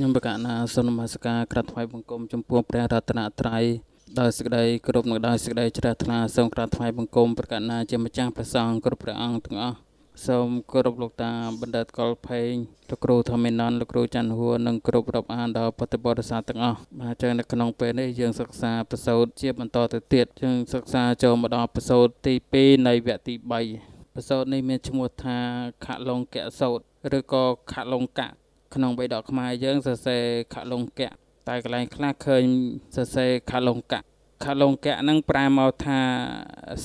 ខ្ញុំបកណាសូមនមស្ការក្រាបថ្វាយបង្គំចំពោះព្រះរតនត្រ័យដោយសេចក្តីគោរពនិងដោយសេចក្តីជ្រះថ្លាសូមក្រាបថ្វាយបង្គំប្រកាសណាជាម្ចាស់ព្រះសង្ឃគ្រប់ព្រះអង្គទាំងអស់សូមគោរពលោកតាបណ្ឌិតកុលផេងលោកគ្រូធម្មននលោកគ្រូច័ន្ទហួរនិងគ្រប់រាប់អានដល់ពុទ្ធបរិស័ទទាំងអស់បាទចឹងនៅក្នុងពេលនេះយើងសិក្សាប្រសូតជាបន្តទៅទៀតយើងសិក្សាចូលមកដល់ប្រសូតទី2នៃវគ្គទី3ប្រសូតនេះមានឈ្មោះថាខលងកៈសោតឬក៏ខលងកៈ ក្នុងបៃដកខ្មែរយើងសរសេរខលងកៈតែកន្លែងខ្លះឃើញសរសេរខលងកៈខលងកៈហ្នឹងប្រែមកថា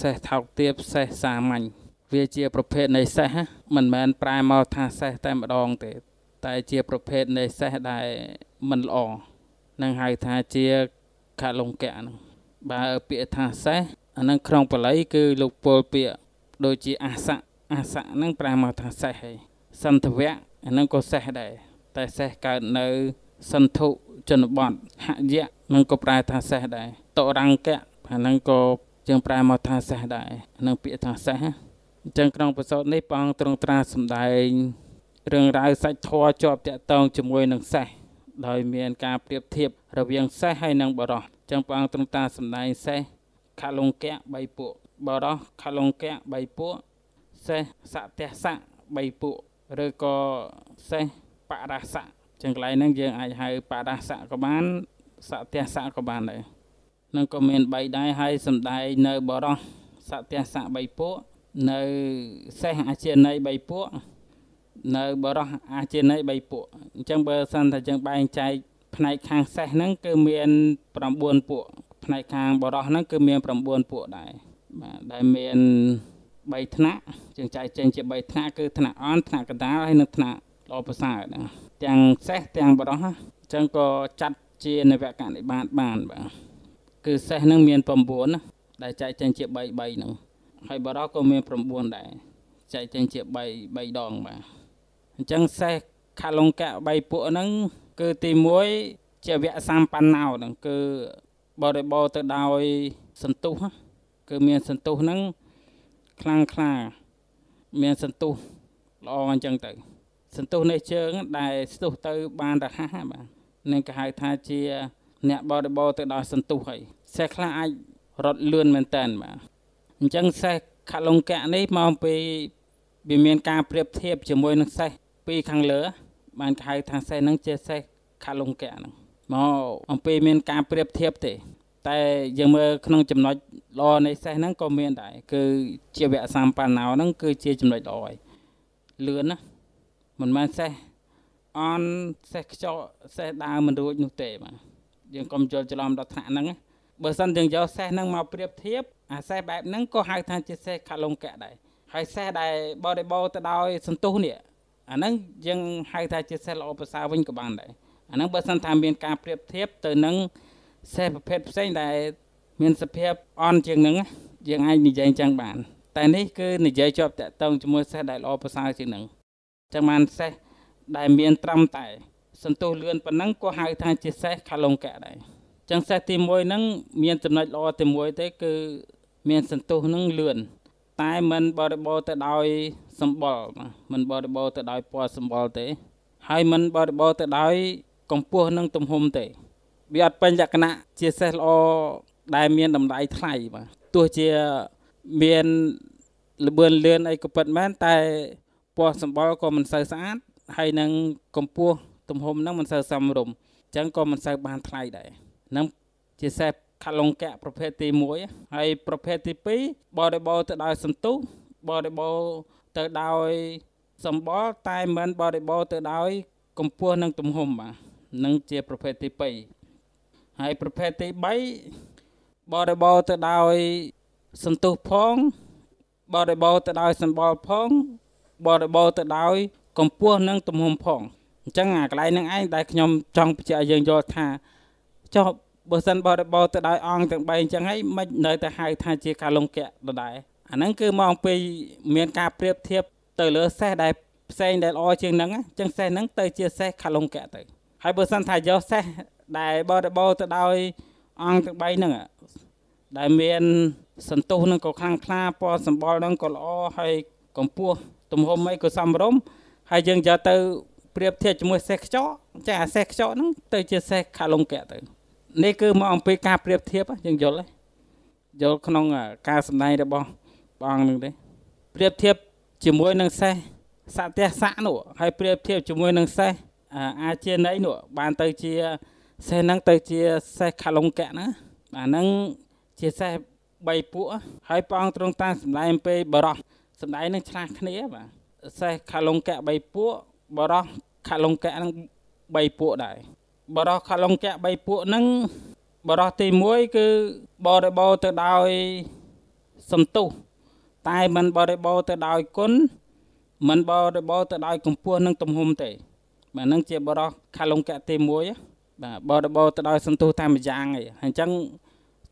សេះថោកទាបសេះសាមញ្ញវាជាប្រភេទនៃសេះមិនមែនប្រែមកថាសេះតែម្ដងទេ តែជាប្រភេទនៃសេះដែលមិនល្អនឹងហៅថាជាខលងកៈហ្នឹងបើពាក្យថាសេះអានឹងក្នុងបល័យគឺលោកពលពាក្យដូចជាអាសៈអាសៈហ្នឹងប្រែមកថាសេះហើយសន្ធវៈអានឹងក៏សេះដែរ តែសេះកើតនៅសន្ធុជនបទហយៈនឹងក៏ប្រែថាសេះដែរតរង្គៈអានឹងក៏យើងប្រែមកថាសេះដែរនឹងពាក្យថាសេះអញ្ចឹងក្នុងប្រសូតនេះព្រះអង្គទ្រង់ត្រាសម្ដែងរឿងរ៉ាវសាច់ធัวជាប់តាក់ទងជាមួយនឹងសេះដោយមានការប្រៀបធៀបរវាងសេះហើយនិងបរោះអញ្ចឹងព្រះអង្គទ្រង់ត្រាសម្ដែងសេះខលង្គៈ3ពួកបរោះខលង្គៈ3ពួកសេះសតះសៈ3ពួកឬក៏សេះ បរាសៈចឹងកន្លែងហ្នឹងយើងអាចហៅបរាសៈក៏បានសត្យសៈក៏បានដែរនឹងក៏មាន3ដែរហើយសំដែងនៅបរោះសត្យសៈ3ពួកនៅសេះអាជាណី3ពួកនៅបរោះអាជាណី3ពួកអញ្ចឹងបើសិនថាយើងបែងចែកផ្នែកខាងសេះហ្នឹងគឺមាន9ពួកផ្នែកខាងបរោះហ្នឹងគឺមាន9ពួកដែរបាទដែលមាន3ថ្នាក់យើងចែកចេញជា3ថ្នាក់គឺថ្នាក់អនថ្នាក់កណ្ដាលហើយនិងថ្នាក់ ល្អប្រសើរទាំងសេះទាំងបរោះអញ្ចឹងក៏ចាត់ជានវកនិបាតបានបាទគឺសេះនឹងមាន9ណាដែលចែកចេញជា3 3ហ្នឹងហើយបរោះក៏មាន9ដែរចែកចេញជា3 3ដងបាទអញ្ចឹងសេះខាឡុងកៈ3ពួកហ្នឹងគឺទី1ជាវគ្គសម្បណ្ណោហ្នឹងគឺបរិបូរទៅដោយសន្ទុះគឺមានសន្ទុះហ្នឹងខ្លាំងខ្លាមានសន្ទុះល្អអញ្ចឹងទៅ សន្ទុះនៃជើង ដែលស្ទុះទៅបានរហ័សបាទនឹងគេហៅថាជា អ្នកបរិបោទៅដល់សន្ទុះហើយសេះខ្លះអាចរត់លឿនមែនតើបាទអញ្ចឹងសេះខលង្កៈនេះមកពីវាមានការប្រៀបធៀបជាមួយនឹងសេះពីខាងលើ បានគេហៅថាសេះហ្នឹងជាសេះខលង្កៈហ្នឹងមកអំពីមានការប្រៀបធៀបទេ តែយើងមើលក្នុងចំណុចល្អនៃសេះហ្នឹងក៏មានដែរគឺជាវគ្គសម្បណ្ណោហ្នឹងគឺជាចំណុចល្អហើយលឿនណា មិនមែនសេះអនសេះខ្ចោសេះដើមមិនរួចនោះទេបាទយើងកុំយល់ច្រឡំដល់ថ្នាក់ហ្នឹងបើសិនយើងយកសេះហ្នឹងមកប្រៀបធៀបអាសេះបែបហ្នឹងក៏ហៅថាជាសេះខាឡុងកៈដែរហើយសេះដែលបរិបោទៅដោយសន្ទុះនេះអាហ្នឹងយើងហៅថាជាសេះល្អប្រសើរវិញក៏បានដែរអាហ្នឹងបើសិនថាមានការប្រៀបធៀបទៅនឹងសេះប្រភេទផ្សេងដែលមានសភាពអន់ជាងហ្នឹងយើងអាចនិយាយចឹងបាន តែនេះគឺនិយាយជាប់តាក់ទងជាមួយសេះដែលល្អប្រសើរជាងហ្នឹង ចឹងបានសេះដែលមានត្រឹមតែ សន្ទុះលឿនប៉ុណ្ណឹងក៏ហៅថាជាសេះខាឡុងកៈដែរចឹងសេះទី1ហ្នឹងមានចំណុចល្អទី1ទេគឺមានសន្ទុះហ្នឹងលឿនតែมันបរិបូរទៅដោយសម្បល់มันបរិបូរទៅដោយពណ៌សម្បល់ទេ ហើយมันបរិបូរទៅដោយកម្ពស់និងទំហំទេ វាអត់ពេញលក្ខណៈជាសេះល្អដែលមានតម្លៃថ្លៃបាទទោះជាមានលបឿនលឿនអីក៏ពិតមែនតែ ពណ៌សម្បល់ក៏មិនសូវស្អាតហើយនឹងកម្ពស់ទំហំហ្នឹងមិនសូវសមរម្យអញ្ចឹងក៏មិនសូវបានថ្លៃដែរហ្នឹងជាសេពខាឡុងកៈប្រភេទទី1ហើយប្រភេទទី2បរិបូរទៅដោយសន្ទុះបរិបូរទៅដោយសម្បល់តែមិនបរិបូរទៅដោយកម្ពស់និងទំហំបាទនឹងជាប្រភេទទី2ហើយប្រភេទទី3បរិបូរទៅដោយសន្ទុះផងបរិបូរទៅដោយសម្បល់ផង បរិបូរទៅដោយកម្ពស់និងទំហំផងអញ្ចឹងអាកន្លែងហ្នឹងឯងដែលខ្ញុំចង់បញ្ជាក់ឲ្យយើងយល់ថាចុះបើសិនបរិបូរទៅដោយអង្គទាំង3អញ្ចឹងហើយមិននៅតែហៅថាជាកាលង្គៈដដែលអាហ្នឹងគឺមកពីមានការប្រៀបធៀបទៅលើសេះដែលផ្សេងដែលល្អជាងហ្នឹងអញ្ចឹងសេះហ្នឹងទៅជាសេះកាលង្គៈទៅហើយបើសិនថាយកសេះដែលបរិបូរទៅដោយអង្គទាំង3ហ្នឹងដែលមានសន្ទុះនឹងក៏ខ្លាំងក្លាពណ៌សម្បល់នឹងក៏ល្អហើយកម្ពស់ ទំហំអីក៏សមរម្យហើយយើងយកទៅប្រៀបធៀបជាមួយសេះខ្ចក់ចាអាសេះខ្ចក់ហ្នឹងទៅជាសេះខាឡុងកែទៅនេះគឺមកអំពីការប្រៀបធៀបយើងយល់ទេយល់ក្នុងការសម្ដែងរបស់ព្រះអង្គនឹងទេប្រៀបធៀបជាមួយនឹងសេះសត្វទេសៈនោះហើយប្រៀបធៀបជាមួយនឹងសេះអាជាណីនោះបានទៅជាសេះហ្នឹងទៅជាសេះខាឡុងកៈណាអាហ្នឹងជាសេះ3ពួកហើយព្រះអង្គទ្រង់តាំងសម្ដែងពេលបរោះ សម្ដែងនឹងឆ្លាស់គ្នាបាទសេះខលង្កៈ3ពួកបរោះខលង្កៈនឹង3ពួកដែរបរោះខលង្កៈ3ពួកនឹងបរោះទី1គឺបរិបោទៅដោយសន្ទុះតែមិនបរិបោទៅដោយគុណមិនបរិបោទៅដោយកម្ពស់និងទំហំទេ បាទនឹងជាបរោះខលង្កៈទី1បាទបរិបោទៅដោយសន្ទុះតែម្យ៉ាងឯងអញ្ចឹង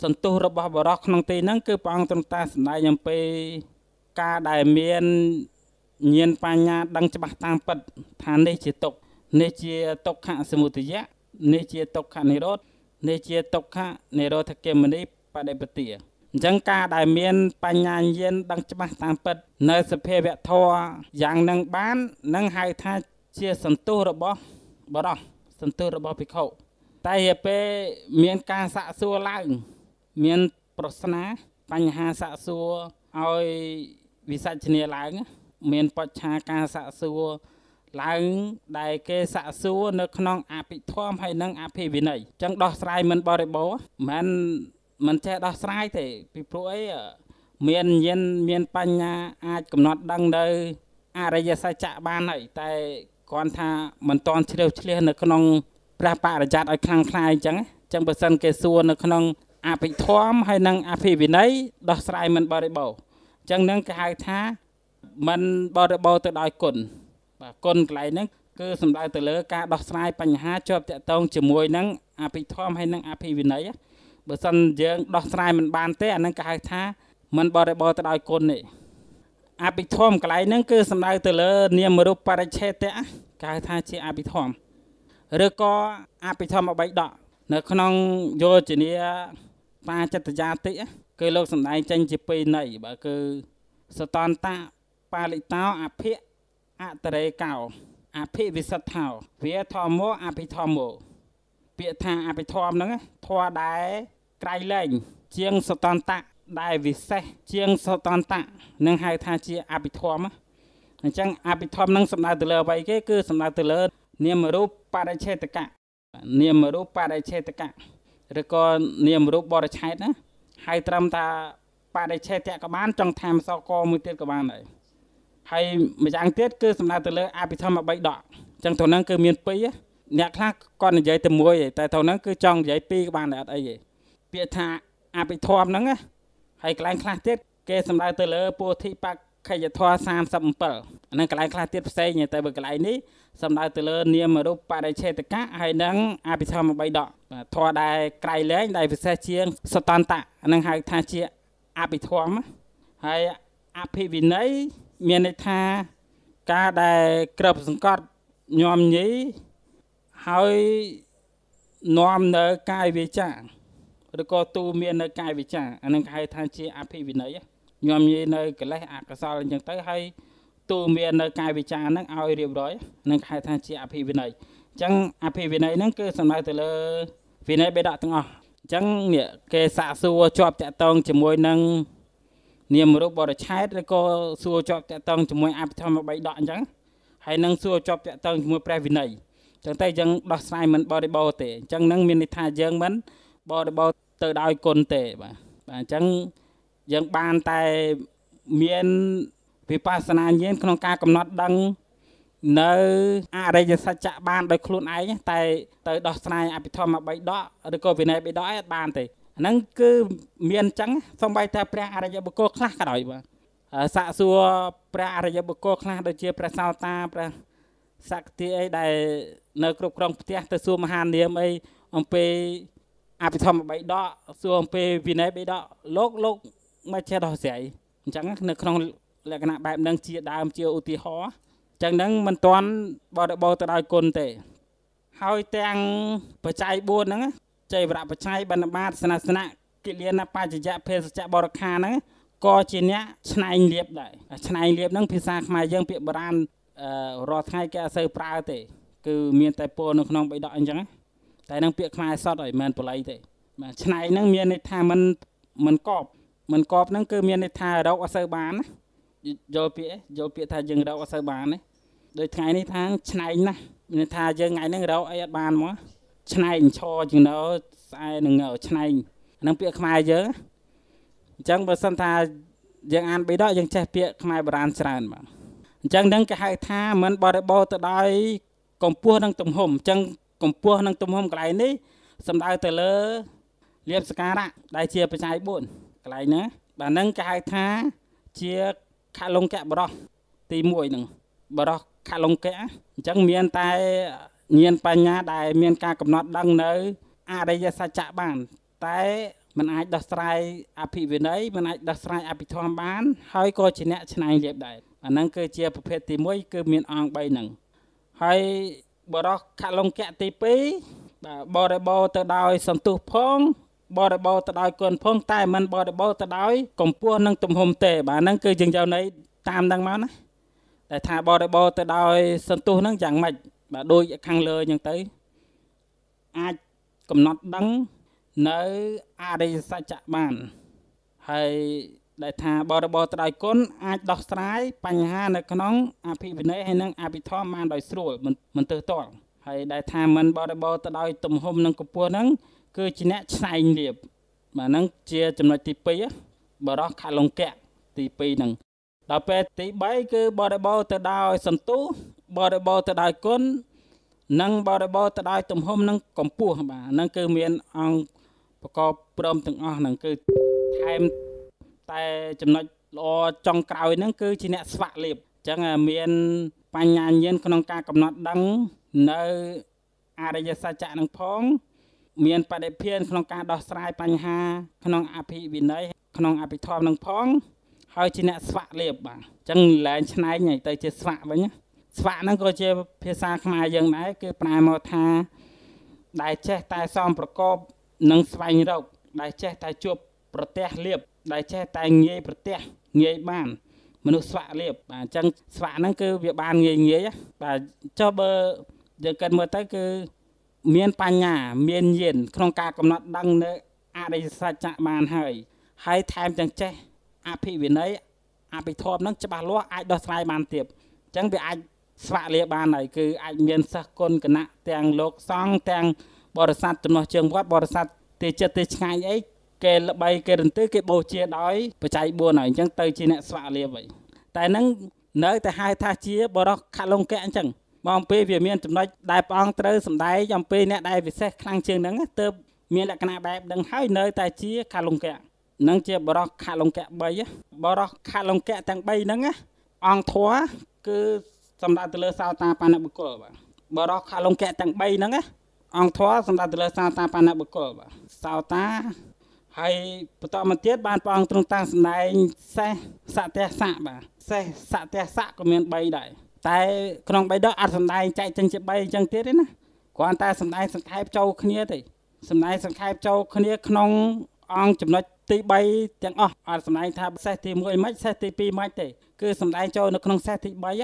សន្ទុះរបស់បរោះក្នុងទីហ្នឹងគឺព្រះអង្គទ្រង់តែសម្ដែងអំពី ការដែលមានញាណបញ្ញាដឹងច្បាស់តាមពិតថានេះជាទុក្ខនេះជាទុក្ខសមុទយៈនេះជាទុក្ខនិរោធនេះជាទុក្ខនិរោធគមនីបដិបទាអញ្ចឹងការដែលមានបញ្ញាញាណដឹងច្បាស់តាមពិត នៅសភាវៈធម៌យ៉ាងនឹងបាននឹងហៅថាជាសន្ទុះរបស់បរោះសន្ទុះរបស់ភិក្ខុតែពេលមានការសាក់សួរឡើង មានប្រស្នាបញ្ហាសាក់សួរឲ្យ វិសាជនីឡើង មានបច្ឆាការសាក់សួរឡើង ដែលគេសាក់សួរនៅក្នុងអភិធម្មហើយនិងអភិវិន័យអញ្ចឹងដោះស្រាយមិនបរិបូរមិនមិនចេះដោះស្រាយទេពីព្រោះអីមានញាណមានបញ្ញាអាចកំណត់ដឹងនៅអរិយសច្ចៈបានហើយតែគ្រាន់ថាមិនតន់ជ្រាវជ្រះនៅក្នុងព្រះបរិយ័តឲ្យខ្លាំងខ្លាយអញ្ចឹងអញ្ចឹងបើសិនគេសួរនៅក្នុងអភិធម្មហើយនិងអភិវិន័យដោះស្រាយមិនបរិបូរអញ្ចឹងនឹងគេហៅថាមិនបរិបូរទៅដោយគុណបាទគុណកន្លែងហ្នឹងគឺសំដៅទៅលើការដោះស្រាយបញ្ហាជាប់តាក់ទងជាមួយនឹងអភិធម្មហើយនិងអភិវិន័យបើសិនយើងដោះស្រាយមិនបានទេអាហ្នឹងគេហៅថាមិនបរិបូរទៅដោយគុណនេះអភិធម្មកន្លែងហ្នឹងគឺសំដៅទៅលើ នាមរូបបរិច្ឆេទៈគេហៅថាជាអភិធម្មឬក៏អភិធម្មអបិដកនៅក្នុងយោជនីបាចិត្តយាតិគឺលោកសំដែងចេញជាពីរន័យបើគឺសតន្តៈបាលិតោអភិអតរេកោអភិវិសិទ្ធោវាធម្មោអភិធម្មោពាក្យថាអភិធម្មហ្នឹងធម៌ដែលក្រៃលែងជាងសតន្តៈដែលវិសេសជាងសតន្តៈនឹងហៅថាជាអភិធម្មអញ្ចឹងអភិធម្មនឹងសំដៅទៅលើអ្វីគេគឺសំដៅទៅលើ នាមរូបបរិច្ឆេតកៈនាមរូបបរិច្ឆេតកៈឬក៏នាមរូបបរិច្ឆេទណា ហៅត្រឹមថាបរិច្ឆេទៈក៏បានចង់ថាម្សកមួយទៀតក៏បានដែរហើយម្យ៉ាងទៀតគឺសំដៅទៅលើអភិធម្ម3ដកអញ្ចឹងទៅហ្នឹងគឺមាន2អ្នកខ្លះគាត់និយាយតែមួយឯងតែទៅហ្នឹងគឺចង់និយាយពីរក៏បានដែរអត់អីទេពាក្យថាអភិធម្មហ្នឹងហើយកន្លែងខ្លះទៀតគេសំដៅទៅលើពោធិបក្ខយធម៌37អានឹងកន្លែងខ្លះទៀតផ្សេងតែបើកន្លែងនេះសំដៅទៅលើនាមរូបបរិច្ឆេទកៈហើយនឹងអភិធម្ម3ដកធម៌ដែលក្រៃលែងដែលពិសេសជាងសតន្តៈអានឹងហៅថាជាអភិធម្មហើយអភិវិន័យមានន័យថាការដែលក្របសង្កត់ញោមញីហើយនាំនៅកាយវាចាឬក៏ទូមាននៅកាយវាចាអានឹងគេហៅថាជាអភិវិន័យ ញោមញីនៅកិលេសអកុសលអញ្ចឹងទៅហើយទូមាននៅកាយវិចារហ្នឹងឲ្យរៀបរយនឹងហៅថាជាអភិវិន័យអញ្ចឹងអភិវិន័យហ្នឹងគឺសំដៅទៅលើវិន័យបេដកទាំងអស់អញ្ចឹងនេះគេសាកសួរជាប់តាក់តងជាមួយនឹងនាមរូបបរិឆេទឬក៏សួរជាប់តាក់តងជាមួយអភិធម្ម3ដកអញ្ចឹងហើយនឹងសួរជាប់តាក់តងជាមួយព្រះវិន័យអញ្ចឹងតែយើងដោះស្រាយមិនបរិបូរទេអញ្ចឹងនឹងមានន័យថាយើងមិនបរិបូរទៅដោយគុណទេបាទបាទអញ្ចឹង យើងបានតែមានវិបស្សនាញាណក្នុងការកំណត់ដឹង នៅអរិយសច្ចៈបានដោយខ្លួនឯងតែទៅដោះស្រាយអភិធម្ម3ដកឬក៏វិន័យ3ដកឯងអត់បានទេហ្នឹងគឺមានអញ្ចឹងសំបីតែព្រះអរិយបុគ្គលខ្លះក៏ដោយបាទសាកសួរព្រះអរិយបុគ្គលខ្លះដូចជាព្រះសោតាព្រះសក្តិអីដែលនៅគ្រប់គ្រងផ្ទះទៅសួរមហានាមអីអំពីអភិធម្ម3ដកសួរអំពីវិន័យ3ដកលោកលោក មិនចេះដោះស្រាយអញ្ចឹងនៅក្នុងលក្ខណៈបែបហ្នឹងជាដើមជាឧទាហរណ៍អញ្ចឹងហ្នឹងមិនទាន់បរិបូរទៅដោយគុណទេហើយទាំងបច្ច័យ4ហ្នឹងចៃវរៈបច្ច័យបណ្ឌបាតសនសនៈកិលានបច្ចយៈភេសជ្ជៈបរិខាហ្នឹងក៏ជាអ្នកឆ្នៃលៀបដែរឆ្នៃលៀបហ្នឹងភាសាខ្មែរយើងពាក្យបុរាណរាល់ថ្ងៃគេអត់សូវប្រើទេ គឺមានតែពោលនៅក្នុងបៃដកអញ្ចឹងតែនឹងពាក្យខ្មែរសតហើយមិនបល័យទេបាទឆ្នៃហ្នឹងមានន័យថាមិនមិនកប់ មិនកប់ហ្នឹងគឺមានន័យថារកអត់សូវបានណាយល់ពាក្យយល់ពាក្យថាយើងរកអត់សូវបានទេដូចថ្ងៃនេះថាឆ្នៃណាស់មានន័យថាយើងថ្ងៃហ្នឹងរកអីអត់បានមកឆ្នៃឈរជាងនៅស្អែនឹងឆ្នៃហ្នឹងពាក្យខ្មែរយើងអញ្ចឹងបើសិនថាយើងអានបិដកយើងចេះពាក្យខ្មែរបុរាណច្រើនបាទអញ្ចឹងនឹងគេហៅថាមិនបរិបូរទៅដោយកម្ពស់និងទំហំអញ្ចឹងកម្ពស់និងទំហំកន្លែងនេះសំដៅទៅលើលៀបសការៈដែលជាបច្ច័យ4 កន្លែងណាបាទនឹងគេហៅថាជាខលង្កៈបរោះទី1ហ្នឹងបរោះខលង្កៈអញ្ចឹងមានតែញាណបញ្ញាដែលមានការកំណត់ដឹងនៅអរិយសច្ចៈបាន តែมันអាចដោះស្រាយអភិវិន័យมันអាចដោះស្រាយអភិធម្មបាន ហើយក៏ជាអ្នកឆ្នៃលៀបដែរអាហ្នឹងគឺជាប្រភេទទី1គឺមានអង្គ3ហ្នឹងហើយបរោះខលង្កៈទី2បាទបរិបោទៅដោយសន្ទុះផង បរិបោទៅដោយគុណផងតែមិនបរិបោទៅដោយកម្ពស់និងទំហំទេបាទហ្នឹងគឺយើងយកន័យតាមហ្នឹងមកណាតែថាបរិបោទៅដោយសន្ទុះហ្នឹងយ៉ាងម៉េចបាទដូចខាងលើអញ្ចឹងទៅអាចកំណត់ដឹងនៅអរិយសច្ចៈបានហើយដែលថាបរិបរទៅដោយគុណអាចដោះស្រាយបញ្ហានៅក្នុងអភិវិន័យហើយនិងអភិធម្មបានដោយស្រួលមិនទើសទាល់ហើយដែលថាមិនបរិបរទៅដោយទំហំនិងកម្ពស់ហ្នឹង គឺជាអ្នកឆ្នែងលៀបបាទហ្នឹងជាចំណុចទី2បរោះខលង្កៈទី2ហ្នឹងដល់ពេលទី3គឺបរិបរទៅដោយសន្ទុះបរិបរទៅដោយគុណនិងបរិបរទៅដោយទំហំនិងកម្ពស់បាទហ្នឹងគឺមានអង្គប្រកបព្រមទាំងអស់ហ្នឹងគឺថែមតែចំណុចល្អចុងក្រោយហ្នឹងគឺជាអ្នកស្វាក់លៀបអញ្ចឹងមានបញ្ញាញាណក្នុងការកំណត់ដឹងនៅអរិយសច្ចៈនឹងផង មានបដិភានក្នុងការដោះស្រាយបញ្ហា ក្នុងអភិវិន័យក្នុងអភិធម្មនឹងផងហើយជាអ្នកស្វាក់លៀបបាទអញ្ចឹងលែងឆ្នែងទៅជាស្វាក់វិញស្វាក់ហ្នឹងក៏ជាភាសាខ្មែរយើងដែរគឺប្រែមកថាដែលចេះតែសំប្រកបនឹងស្វែងរក ដែលចេះតែជួបប្រទះលៀបដែលចេះតែងាយប្រទះងាយបាន មនុស្សស្វាក់លៀបបាទអញ្ចឹងស្វាក់ហ្នឹងគឺវាបានងាយងាយបាទចុះបើយើងគិតមើលទៅគឺ មានបញ្ញា មានញាណក្នុងការកំណត់ដឹងនៅអរិយសច្ចៈបានហើយ ហើយថែមទាំងចេះអភិវិន័យអភិធម៌ហ្នឹងច្បាស់លាស់អាចដោះស្រាយបានទៀតអញ្ចឹងវាអាចស្វាក់លាបានហើយគឺអាចមានសិស្សគុណគណៈទាំងលោកសង្ឃទាំងបរិស័ទចំណោះជើងវត្តបរិស័ទទេចិត្តទេឆ្ងាយអីគេល្បីគេរន្ទឺគេបូជាដោយបច្ច័យ4ហើយអញ្ចឹងទៅជាអ្នកស្វាក់លាបហើយតែនឹងនៅតែហៅថាជាបរោះខលង្កៈអញ្ចឹង មកអំពីវាមានចំណុចដែលព្រះអង្គត្រូវសម្ដែងអំពីអ្នកដែលពិសេសខ្លាំងជាងហ្នឹងទើបមានលក្ខណៈបែបហ្នឹងហើយនៅតែជាខលង្កៈនឹងជាបរោះខលង្កៈ3បរោះខលង្កៈទាំង3ហ្នឹងអង្គធัวគឺសម្រាប់ទៅលើសោតាបានបុគ្គលបាទបរោះខលង្កៈទាំង3ហ្នឹងអង្គធัวសម្រាប់ទៅលើសោតាបានបុគ្គលបាទសោតាហើយបន្តមកទៀតបានព្រះអង្គទ្រង់តាំងសម្ដែងសេះសត្យស័កបាទសេះសត្យស័កក៏មាន3ដែរ តែក្នុង3ដកអត់សម្ដែងចែកចេញជា3អញ្ចឹងទៀតទេណាគ្រាន់តែសម្ដែងសង្ខេបចូលគ្នាទេសម្ដែងសង្ខេបចូលគ្នាក្នុងអង្គចំណុចទី3ទាំងអស់អត់សម្ដែងថាសេះទី1មិនសេះទី2មិនទេគឺសម្ដែងចូលនៅក្នុងសេះទី3បាទ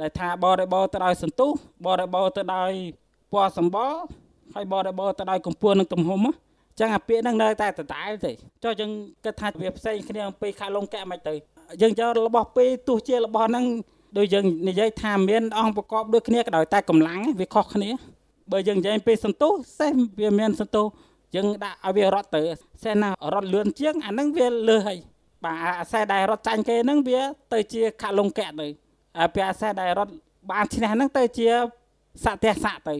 ដែលថាបរិបោទៅដោយសន្ទុះបរិបោទៅដោយពណ៌សម្បល់ហើយបរិបោទៅដោយកម្ពស់និងទំហំចឹងអាពាក្យហ្នឹងនៅតែដដែលទេចុះយើងគិតថាវាផ្សេងគ្នាអំពីខាលងកែមិនទៅយើងយករបស់ពីរទោះជារបស់ហ្នឹង ដូចយើងនិយាយថាមានអង្គប្រកបដូចគ្នាក៏ដោយតែកម្លាំងវាខុសគ្នាបើយើងនិយាយពីសន្ទុះសេះវាមានសន្ទុះយើងដាក់ឲ្យវារត់ទៅសេះណារត់លឿនជាងអាហ្នឹងវាលើសហើយបាទអាសេះដែលរត់ចាញ់គេហ្នឹងវាទៅជាខាលងកែទៅអាពេលអាសេះដែលរត់បានឈ្នះហ្នឹងទៅជាសត្យស័កទៅ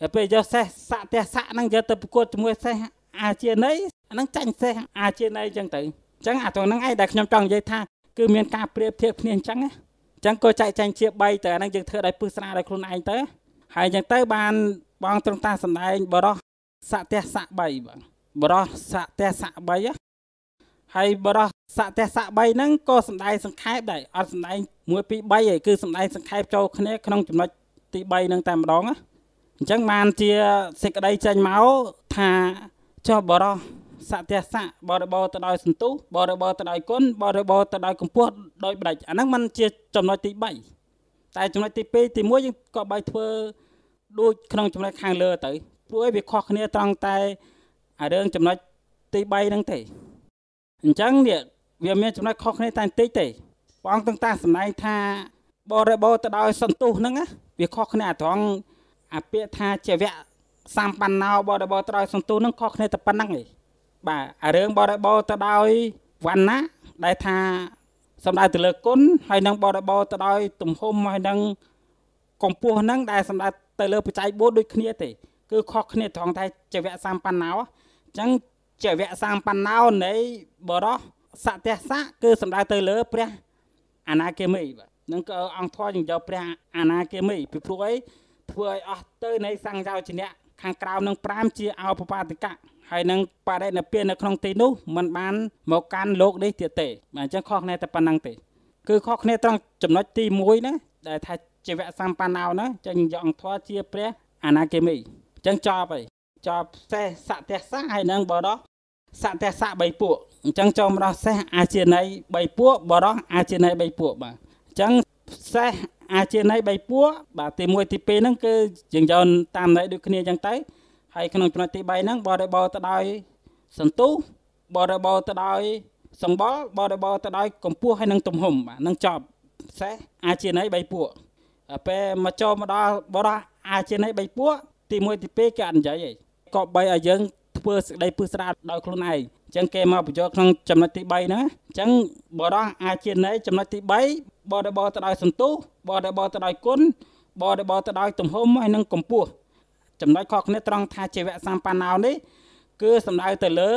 ហើយពេលយកសេះសត្យស័កហ្នឹងយកទៅប្រកួតជាមួយសេះអាជាណីអាហ្នឹងចាញ់សេះអាជាណីអញ្ចឹងទៅអញ្ចឹងអាត្រង់ហ្នឹងឯងដែលខ្ញុំចង់និយាយថាគឺមានការប្រៀបធៀបគ្នាអញ្ចឹងណាអញ្ចឹងក៏ចែកចាញ់ជា3ទៅអាហ្នឹងយើងធ្វើដោយពឹសស្រាដោយខ្លួនឯងទៅហើយអញ្ចឹងទៅបានបងត្រង់តាសម្ដែងបរោះសត្យស័ក3បាទបរោះសត្យស័ក3ហើយបរោះសត្យស័ក3ហ្នឹងក៏សម្ដែងសង្ខេបដែរអត់សម្ដែង1 2 3ឯងគឺសម្ដែងសង្ខេបចូលគ្នាក្នុងចំណុចទី3ហ្នឹងតែម្ដងណាអញ្ចឹងបានជាសេចក្តីចេញមកថាចុះបរោះ សត្យស័កបរិបោទៅដោយសន្ទុះបរិបោទៅដោយគុណបរិបោទៅដោយកម្ពស់ដោយបដិចអាហ្នឹងมันជាចំណុចទី3តែចំណុចទី2ទី1យើងក៏បីធ្វើដូចក្នុងចំណុចខាងលើទៅព្រោះវាខុសគ្នាត្រង់តែអារឿងចំណុចទី3ហ្នឹងទេអញ្ចឹងនេះវាមានចំណុចខុសគ្នាតែបន្តិចទេព្រះអង្គទាំងតាសម្ដែងថាបរិបូរទៅដោយសន្ទុះហ្នឹងណាវាខុសគ្នាត្រង់អាពាក្យថាជាវៈសម្បណ្ណោបរិបូរទៅដោយសន្ទុះហ្នឹងខុសគ្នាតែប៉ុណ្្នឹងឯង បាទអារឿងបរិបូរទៅដោយវណ្ណៈដែលថាសំដៅទៅលើគុណហើយនឹងបរិបូរទៅដោយទំហំហើយនឹងកម្ពស់ហ្នឹងដែលសំដៅទៅលើបច្ច័យ4ដូចគ្នាទេគឺខុសគ្នាត្រង់តែជាវៈសម្បណ្ណោអញ្ចឹងជាវៈសម្បណ្ណោនៃបរោះសត្យស័កគឺសំដៅទៅលើព្រះអនាគាមីបាទនឹងក៏អង្គធរយើងយកព្រះអនាគាមីពីព្រោះអីធ្វើឲ្យអស់ទៅនៃសង្យោជនៈខាងក្រៅនឹង5ជាអោបបាតិកៈ ហើយនឹងបរិណិព្វាននៅក្នុងទីនោះมันបានមកកាន់លោកនេះទៀតទេបាទអញ្ចឹងខុសគ្នាតែប៉ុណ្ណឹងទេ គឺខុសគ្នាត្រង់ចំណុចទី1ណាដែលថាជីវៈសម្បណ្ណោណាចឹងយកអង្គធរជាព្រះអនាគាមីអញ្ចឹងចប់ហើយចប់សេះសត្យស័កហើយនឹងបរោះសត្យស័ក3ពួកអញ្ចឹងចូលមកដល់សេះអាជាណី3ពួកបរោះអាជាណី3ពួកបាទអញ្ចឹងសេះអាជាណី3ពួកបាទទី1ទី2ហ្នឹងគឺយើងយកតាមន័យដូចគ្នាអញ្ចឹងទៅ ហើយក្នុងចំណុចទី3ហ្នឹងបរិបោទៅដោយសន្ទុះបរិបោទៅដោយសម្បល់បរិបោទៅដោយកម្ពស់ហើយនឹងទំហំបាទនឹងចប់សេះអាជាណី3ពួកពេលមកចូលមកដល់បរោះអាជាណី3ពួកទី1ទី2គេអត់និយាយទេក៏បីឲ្យយើងធ្វើសេចក្តីពឹស្រាដោយខ្លួនឯងអញ្ចឹងគេមកបញ្ចូលក្នុងចំណុចទី3ហ្នឹងអញ្ចឹងបរោះអាជាណីចំណុចទី3បរិបោទៅដោយសន្ទុះបរិបោទៅដោយគុណបរិបោទៅដោយទំហំហើយនឹងកម្ពស់ ចំណុចខុសគ្នាត្រង់ថាជីវៈសម្បណ្ណោនេះគឺសំដៅទៅលើ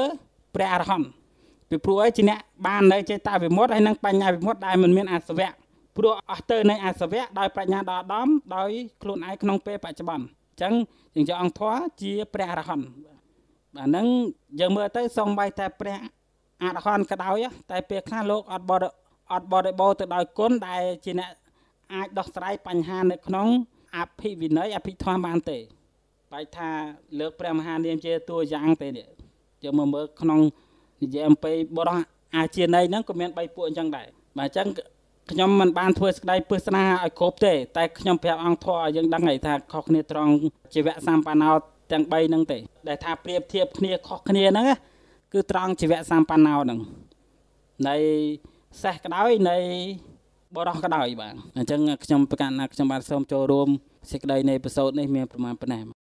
ព្រះអរហន្តពីព្រោះឯជាអ្នកបាននៅចេតវិមុតហើយនឹងបញ្ញាវិមុតដែលមិនមានអសវៈព្រោះអស់ទៅនៃអសវៈដោយប្រាជ្ញាដ៏ដំដោយខ្លួនឯងក្នុងពេលបច្ចុប្បន្នអញ្ចឹងយើងយកអង្គធម៌ជាព្រះអរហន្តបាទហ្នឹងយើងមើលទៅសំបីតែព្រះអរហន្តក៏ដោយតែពេលខ្លះលោកអត់បរិអត់បរិបូរទៅដោយគុណដែលជាអ្នកអាចដោះស្រាយបញ្ហានៅក្នុងអភិវិន័យអភិធម្មបានទេ បែរថាលើកព្រះមហានាមជាតួយ៉ាងទេនេះយើងមកមើលក្នុងនិយាយអំពីបរោះអាជាណីហ្នឹងក៏មាន3ពួកអញ្ចឹងដែរបាទអញ្ចឹងខ្ញុំមិនបានធ្វើស្ដីពឹស្នាឲ្យគ្រប់ទេ តែខ្ញុំប្រាប់អង្គធរឲ្យយើងដឹងហើយថាខុសគ្នាត្រង់ជីវៈសម្បណ្ណោទាំង3ហ្នឹងទេ ដែលថាប្រៀបធៀបគ្នាខុសគ្នាហ្នឹងគឺត្រង់ជីវៈសម្បណ្ណោហ្នឹងនៃសេះក្តោយនៃបរោះក្តោយបាទអញ្ចឹងខ្ញុំប្រកាសណាខ្ញុំបានសូមចូលរួមសេចក្តីនៃប្រសូតនេះមានប្រមាណប៉ុណ្ណេះ